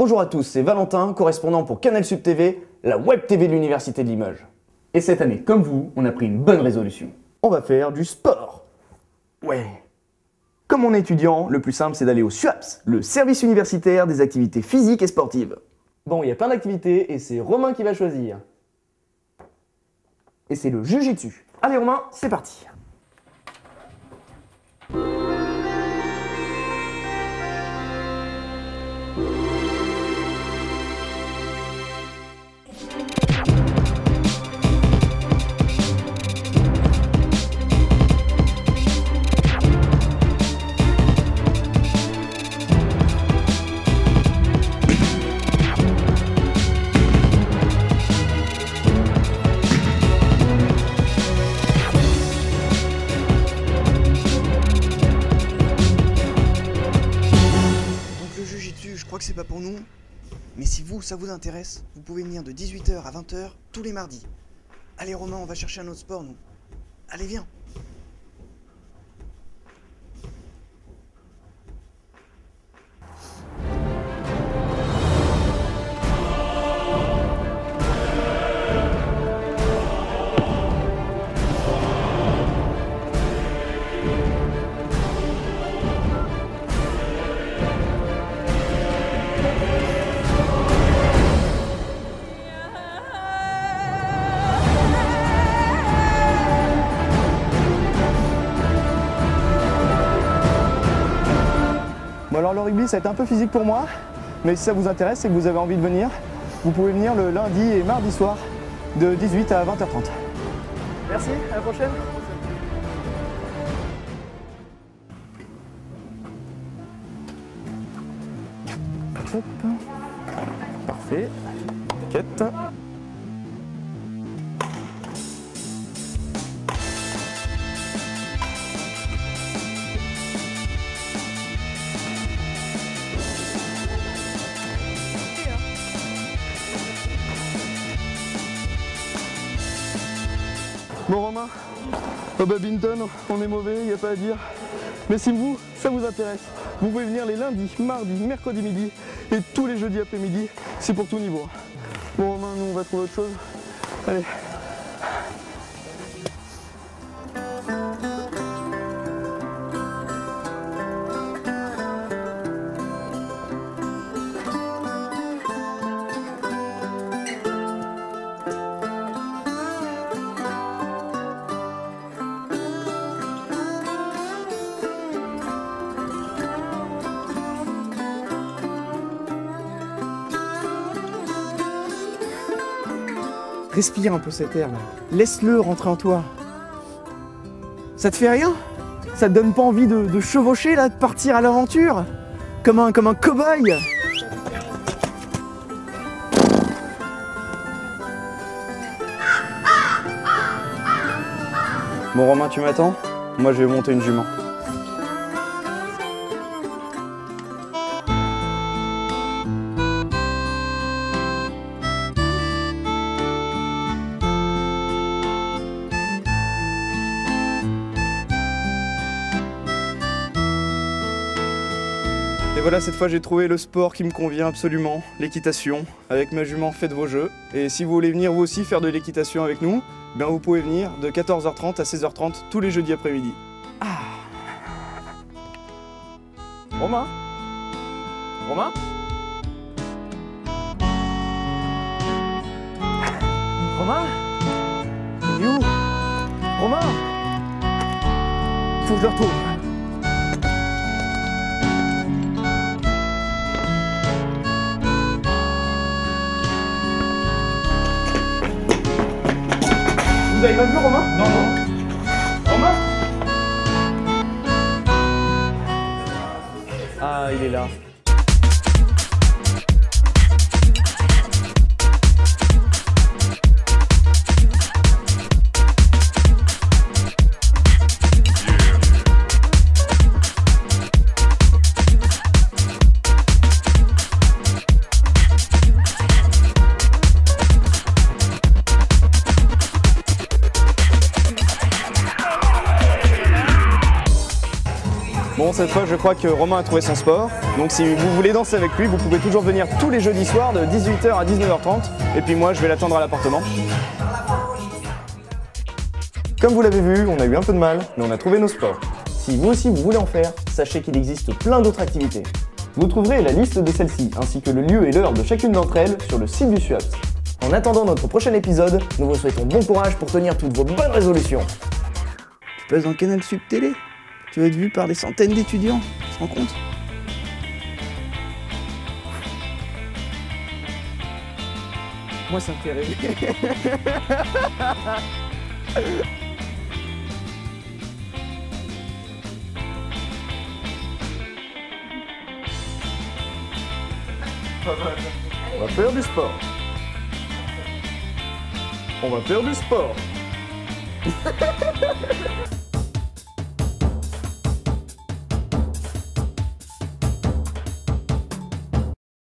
Bonjour à tous, c'est Valentin, correspondant pour Canal Sub TV, la web TV de l'Université de Limoges. Et cette année, comme vous, on a pris une bonne résolution. On va faire du sport. Ouais. Comme on est étudiant, le plus simple c'est d'aller au SUAPS, le service universitaire des activités physiques et sportives. Bon, il y a plein d'activités et c'est Romain qui va choisir. Et c'est le Jujitsu. Allez Romain, c'est parti. Que c'est pas pour nous. Mais si vous, ça vous intéresse, vous pouvez venir de 18h à 20h tous les mardis. Allez Romain, on va chercher un autre sport, nous. Allez, viens. Bon alors le rugby ça a été un peu physique pour moi, mais si ça vous intéresse et que vous avez envie de venir, vous pouvez venir le lundi et mardi soir de 18 à 20h30. Merci, à la prochaine. Parfait. Quête. Bon Romain, au badminton, on est mauvais, il n'y a pas à dire. Mais si vous, ça vous intéresse, vous pouvez venir les lundis, mardis, mercredis midi et tous les jeudis après-midi, c'est pour tout niveau. Bon Romain, nous on va trouver autre chose. Allez. Respire un peu cet air là. Laisse-le rentrer en toi. Ça te fait rien? Ça te donne pas envie de, chevaucher là, de partir à l'aventure? Comme un, comme un cow-boy? Bon Romain, tu m'attends? Moi je vais monter une jument. Et voilà, cette fois j'ai trouvé le sport qui me convient absolument, l'équitation. Avec ma jument, faites vos jeux. Et si vous voulez venir vous aussi faire de l'équitation avec nous, bien vous pouvez venir de 14h30 à 16h30 tous les jeudis après-midi. Ah Romain? Romain? Romain? Il est où? Romain? Faut que je le retrouve. Vous avez pas vu Romain? Non, non. Bon, cette fois, je crois que Romain a trouvé son sport. Donc, si vous voulez danser avec lui, vous pouvez toujours venir tous les jeudis soirs de 18h à 19h30. Et puis moi, je vais l'attendre à l'appartement. Comme vous l'avez vu, on a eu un peu de mal, mais on a trouvé nos sports. Si vous aussi vous voulez en faire, sachez qu'il existe plein d'autres activités. Vous trouverez la liste de celles-ci, ainsi que le lieu et l'heure de chacune d'entre elles sur le site du SUAPT. En attendant notre prochain épisode, nous vous souhaitons bon courage pour tenir toutes vos bonnes résolutions. Tu passes dans Canal Sub Télé tu vas être vu par des centaines d'étudiants, tu te rends compte Moi, ça me fait rêver. On va faire du sport. On va faire du sport.